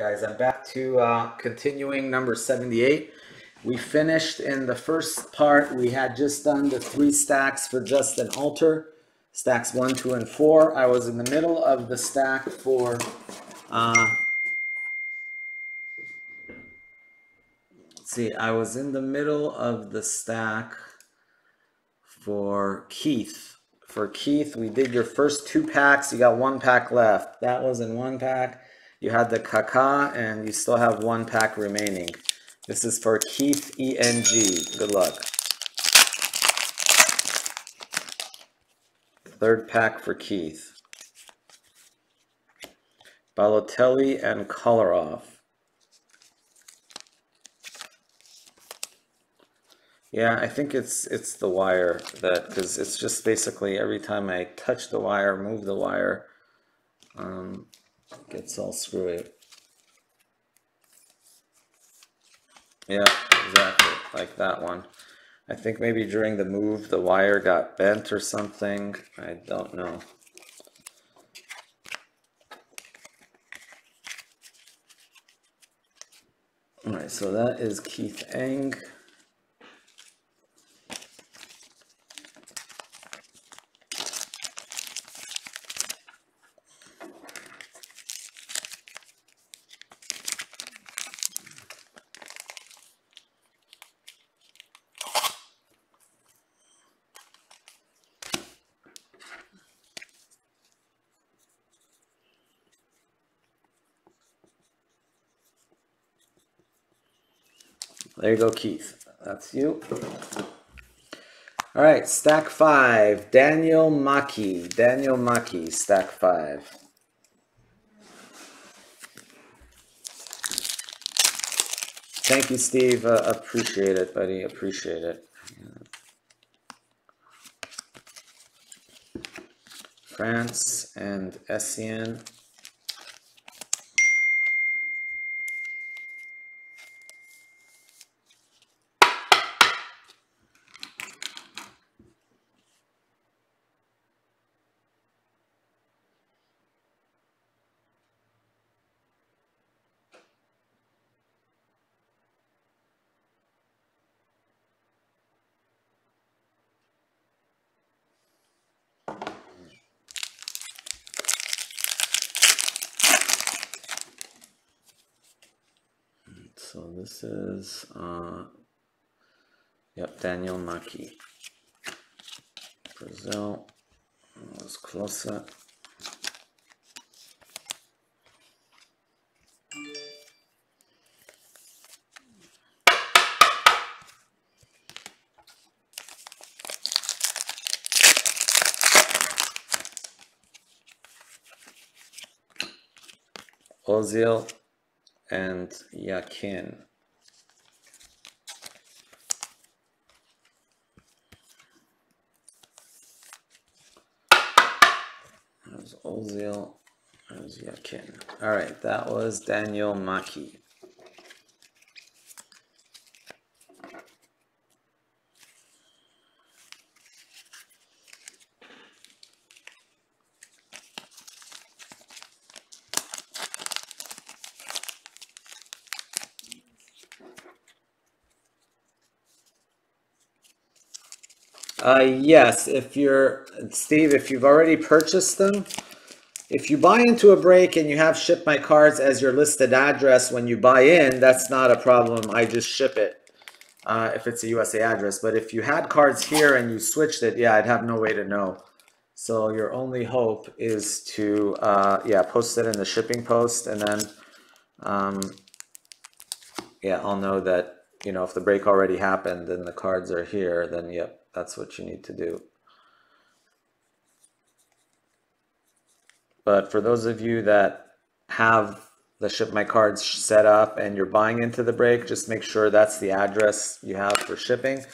guys, I'm back to uh, continuing number 78. We finished in the first part, we had just done the three stacks for just an altar, stacks one, two, and four. I was in the middle of the stack for uh, see, I was in the middle of the stack for Keith. For Keith, we did your first two packs. You got one pack left. That was in one pack. You had the Kaka, and you still have one pack remaining. This is for Keith ENG. Good luck. Third pack for Keith. Balotelli and Kolarov. Yeah, I think it's it's the wire that because it's just basically every time I touch the wire, move the wire, um, gets all screwy. Yeah, exactly, like that one. I think maybe during the move the wire got bent or something. I don't know. All right, so that is Keith Eng. There you go, Keith. That's you. All right, stack five. Daniel Maki. Daniel Maki, stack five. Thank you, Steve. Uh, appreciate it, buddy. Appreciate it. France and Essien. So this is, uh, yep, Daniel Maki. Brazil. Was closer. Ozil and Yakin. There's Ozil, there's Yakin. All right, that was Daniel Maki. Uh, yes, if you're, Steve, if you've already purchased them, if you buy into a break and you have ship my cards as your listed address when you buy in, that's not a problem. I just ship it uh, if it's a USA address. But if you had cards here and you switched it, yeah, I'd have no way to know. So your only hope is to, uh, yeah, post it in the shipping post and then, um, yeah, I'll know that, you know, if the break already happened and the cards are here, then yep, that's what you need to do. But for those of you that have the ship my cards set up and you're buying into the break, just make sure that's the address you have for shipping.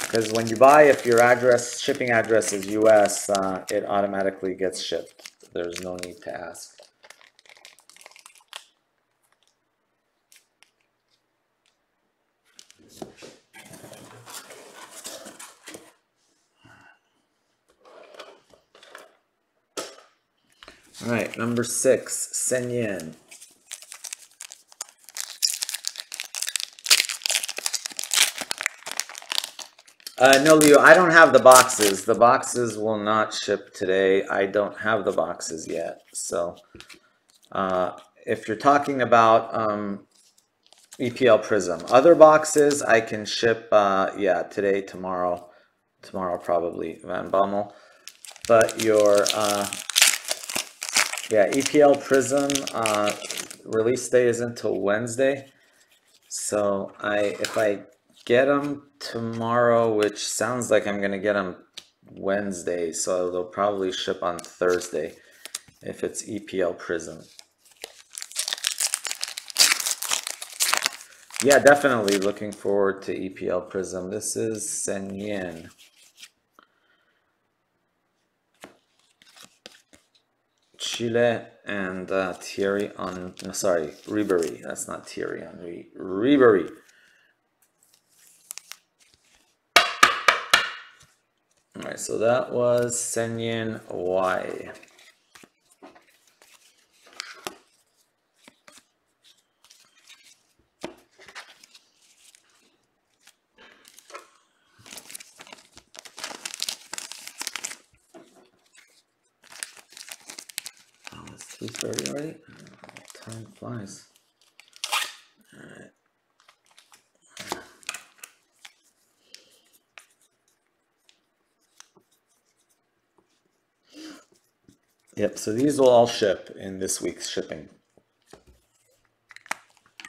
Because when you buy, if your address, shipping address is US, uh, it automatically gets shipped. There's no need to ask. All right, number six, Sen Yen. Uh, no, Leo, I don't have the boxes. The boxes will not ship today. I don't have the boxes yet. So uh, if you're talking about um, EPL Prism, other boxes I can ship, uh, yeah, today, tomorrow, tomorrow probably, Van Bommel. But your uh, yeah EPL Prism uh, release day is until Wednesday. So I if I get them tomorrow, which sounds like I'm gonna get them Wednesday, so they'll probably ship on Thursday if it's EPL Prism. Yeah, definitely looking forward to EPL Prism. This is Senyin. Chile and uh, Thierry on, no, sorry, Ribery. That's not Thierry Henry. Ribery. All right, so that was Senyin Y. Yep, so these will all ship in this week's shipping.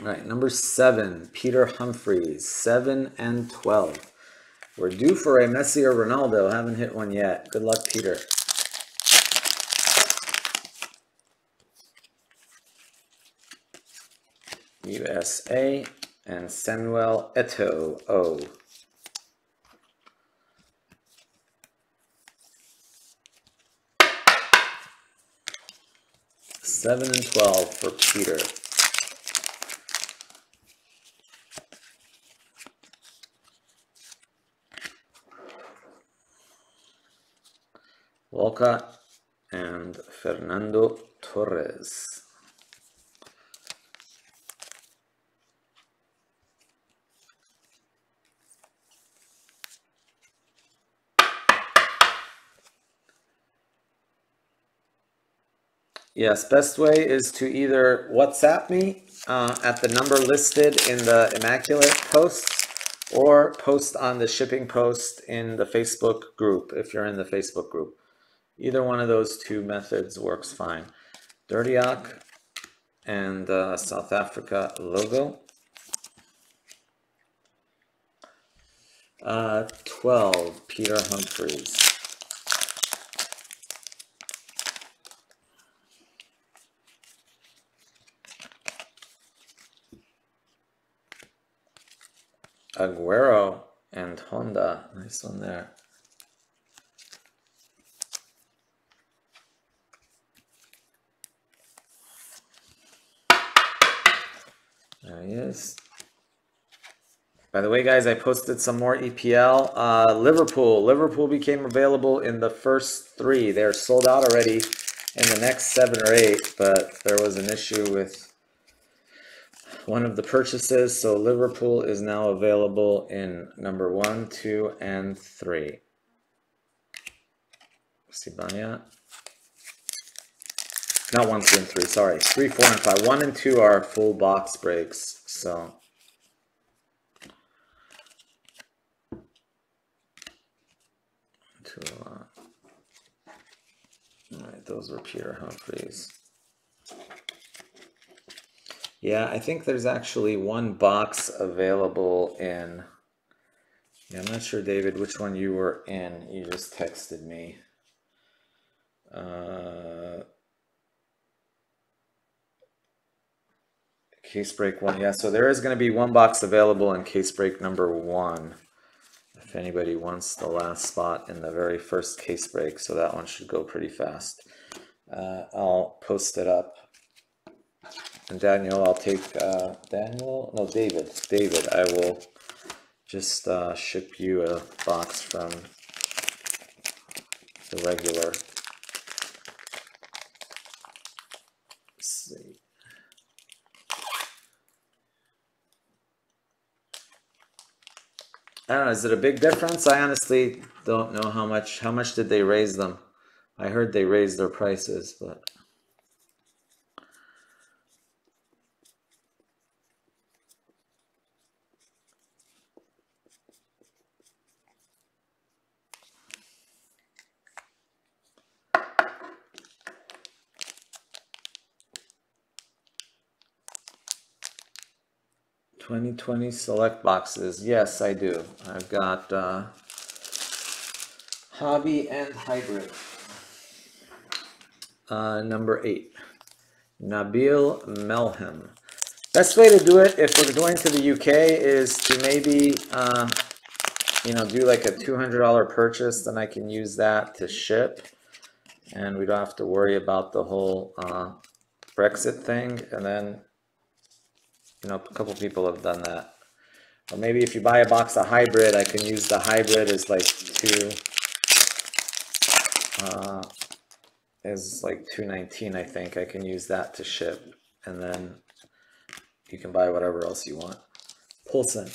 All right, number seven, Peter Humphreys, seven and 12. We're due for a Messi or Ronaldo. Haven't hit one yet. Good luck, Peter. USA and Samuel Eto. Oh. 7 and 12 for Peter. Walcott and Fernando Torres. Yes, best way is to either WhatsApp me uh, at the number listed in the Immaculate post or post on the shipping post in the Facebook group if you're in the Facebook group. Either one of those two methods works fine. Dirtiak and uh, South Africa logo. Uh, 12, Peter Humphreys. Aguero and Honda. Nice one there. There he is. By the way, guys, I posted some more EPL. Uh, Liverpool. Liverpool became available in the first three. They're sold out already in the next seven or eight, but there was an issue with one of the purchases. So Liverpool is now available in number one, two, and three. Sibania. Not one, two, and three. Sorry, three, four, and five. One and two are full box breaks. So. Two, uh, all right, those were Peter Humphreys. Yeah, I think there's actually one box available in. Yeah, I'm not sure, David, which one you were in. You just texted me. Uh, case break one. Yeah, so there is going to be one box available in case break number one. If anybody wants the last spot in the very first case break, so that one should go pretty fast. Uh, I'll post it up. And Daniel, I'll take uh, Daniel. No, David. David, I will just uh, ship you a box from the regular. Let's see. I don't know. Is it a big difference? I honestly don't know how much. How much did they raise them? I heard they raised their prices, but. 2020 select boxes. Yes, I do. I've got uh, hobby and hybrid. Uh, number eight, Nabil Melhem. Best way to do it if we're going to the UK is to maybe, uh, you know, do like a $200 purchase. Then I can use that to ship. And we don't have to worry about the whole uh, Brexit thing. And then you know, a couple people have done that. Or maybe if you buy a box of hybrid, I can use the hybrid as like two, uh, is like 219, I think. I can use that to ship. And then you can buy whatever else you want. Poulsen.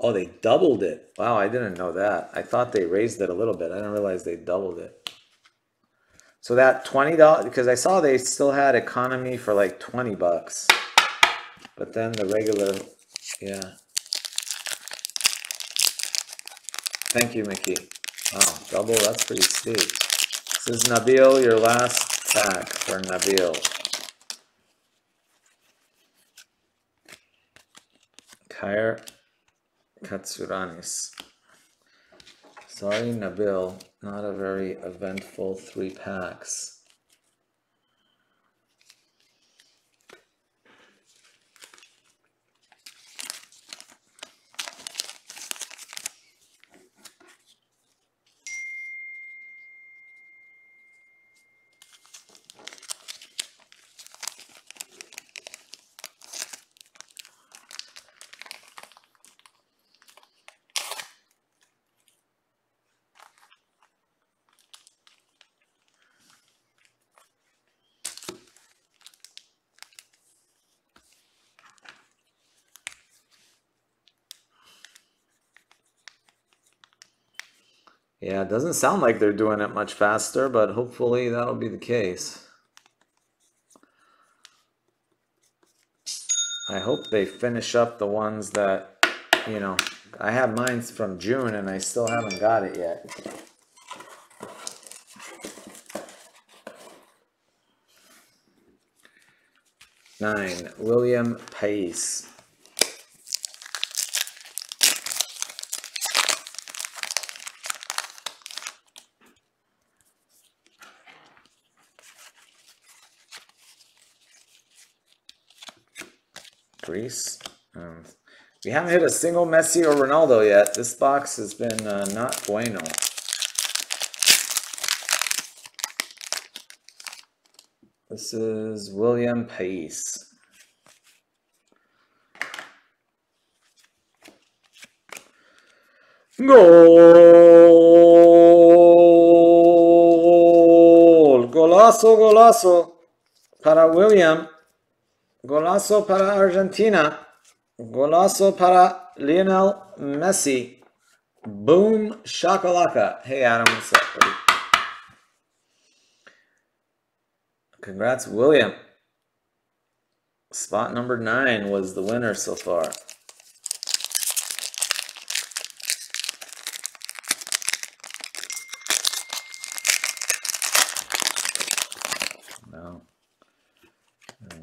Oh, they doubled it. Wow, I didn't know that. I thought they raised it a little bit. I didn't realize they doubled it. So that $20, because I saw they still had economy for like 20 bucks. But then the regular, yeah. Thank you, Mickey. Wow, double, that's pretty steep. This is Nabil, your last pack for Nabil. Kair Katsouranis. Sorry, Nabil, not a very eventful three packs. Yeah, it doesn't sound like they're doing it much faster, but hopefully that'll be the case. I hope they finish up the ones that, you know, I have mine from June and I still haven't got it yet. Nine, William Pace. Greece. Um, we haven't hit a single Messi or Ronaldo yet. This box has been uh, not bueno. This is William Pace. Gol! Golazo, golazo para William. Golazo para Argentina. Golazo para Lionel Messi. Boom shakalaka. Hey Adam, what's up, buddy? Congrats, William. Spot number nine was the winner so far.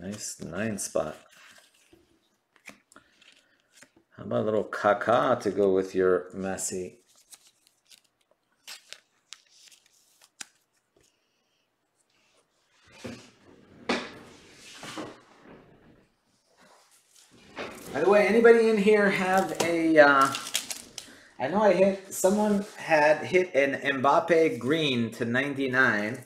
Nice nine spot. How about a little Kaká to go with your Messi? By the way, anybody in here have a? Uh, I know I hit, someone had hit an Mbappe green to 99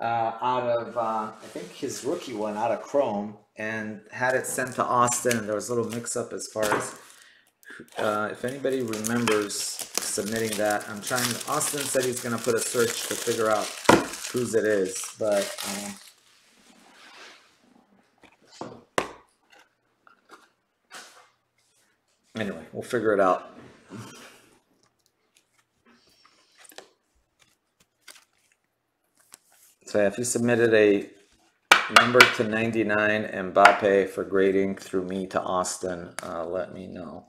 uh, out of, uh, I think his rookie one out of Chrome and had it sent to Austin. There was a little mix up as far as uh, if anybody remembers submitting that. I'm trying, Austin said he's going to put a search to figure out whose it is, but um, Anyway, we'll figure it out. So if you submitted a number to 99 Mbappe for grading through me to Austin, uh, let me know.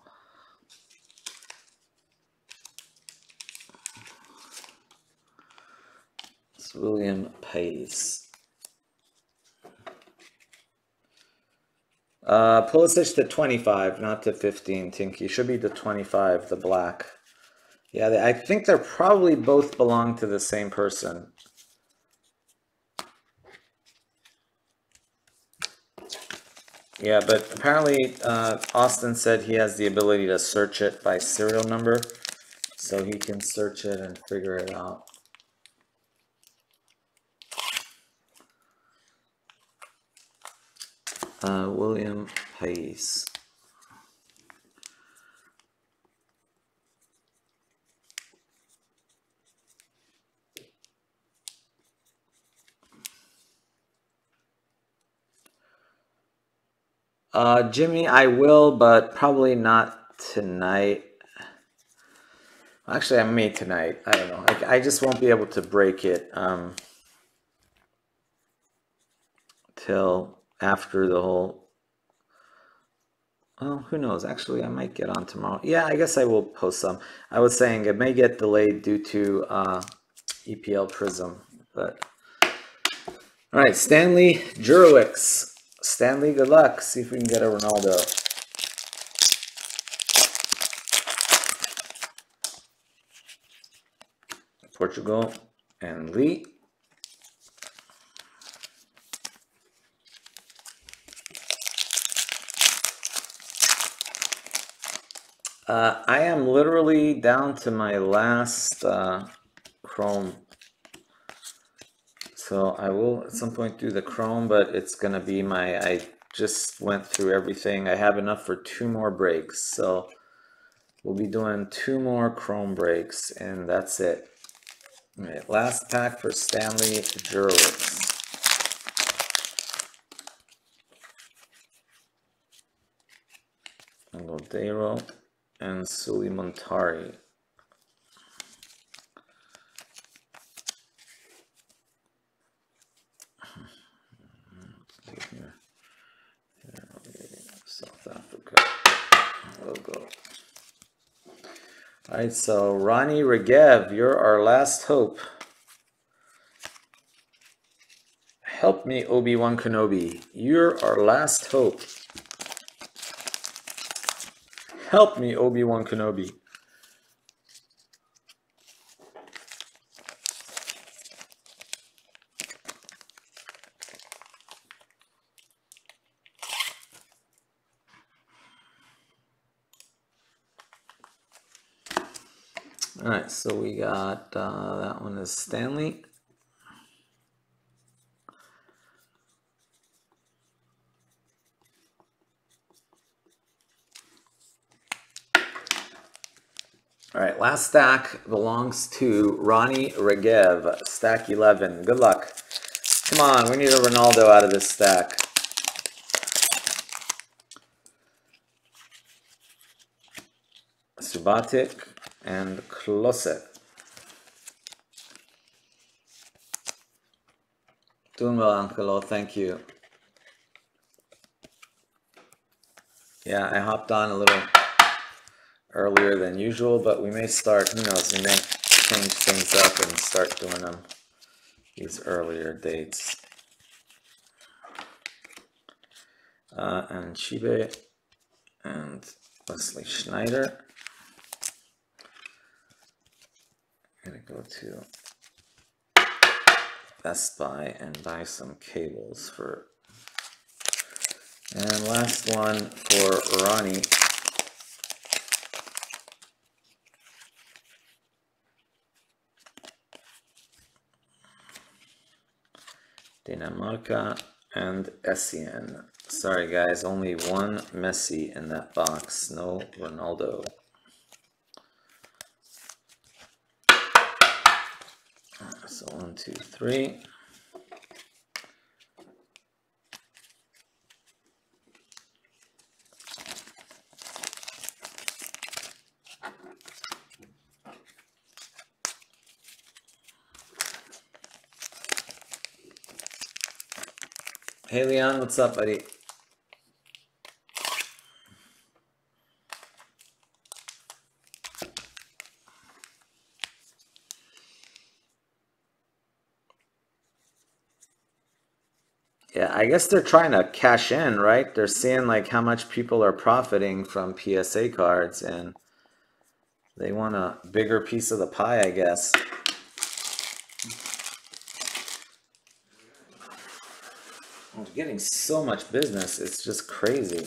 It's William Pace. Uh, Pulisic to 25, not to 15, Tinky. Should be to 25, the black. Yeah, they, I think they're probably both belong to the same person. Yeah, but apparently uh, Austin said he has the ability to search it by serial number, so he can search it and figure it out. Uh, William Pace. Uh, Jimmy, I will, but probably not tonight. Actually, I may tonight. I don't know. I, I just won't be able to break it um, till after the whole. Well, who knows? Actually, I might get on tomorrow. Yeah, I guess I will post some. I was saying it may get delayed due to uh, EPL Prism, but all right, Stanley Jurowicz. Stanley, good luck. See if we can get a Ronaldo. Portugal and Lee. Uh, I am literally down to my last uh, Chrome so I will at some point do the Chrome, but it's going to be my, I just went through everything. I have enough for two more breaks. So we'll be doing two more Chrome breaks and that's it. All right, last pack for Stanley Jurowicz. Lodeiro and Sulley Muntari. All right, so Ronnie Regev, you're our last hope. Help me, Obi-Wan Kenobi. You're our last hope. Help me, Obi-Wan Kenobi. All right, so we got uh, that one is Stanley. All right, last stack belongs to Ronnie Regev, stack 11. Good luck. Come on, we need a Ronaldo out of this stack. Subotic, and Klose. Doing well, Uncle. Thank you. Yeah, I hopped on a little earlier than usual, but we may start, who knows, we may change things up and start doing them these earlier dates. Uh, and Chibe and Wesley Sneijder. Go to Best Buy and buy some cables for and last one for Ronnie Dinamarca and Essien. Sorry guys, only one Messi in that box, no Ronaldo. So one, two, three. Hey Leon, what's up, buddy? Yeah, I guess they're trying to cash in, right? They're seeing like how much people are profiting from PSA cards and they want a bigger piece of the pie, I guess. I'm getting so much business, it's just crazy.